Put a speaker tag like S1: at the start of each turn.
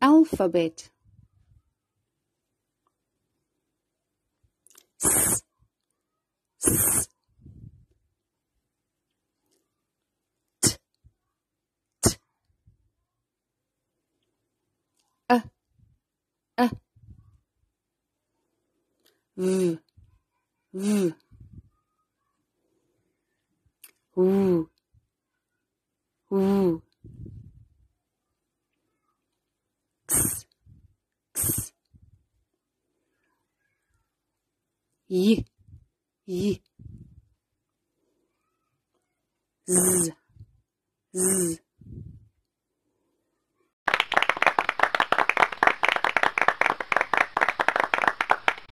S1: alphabet s, s, t, t, a, a, v, v, oo, oo. 一一日日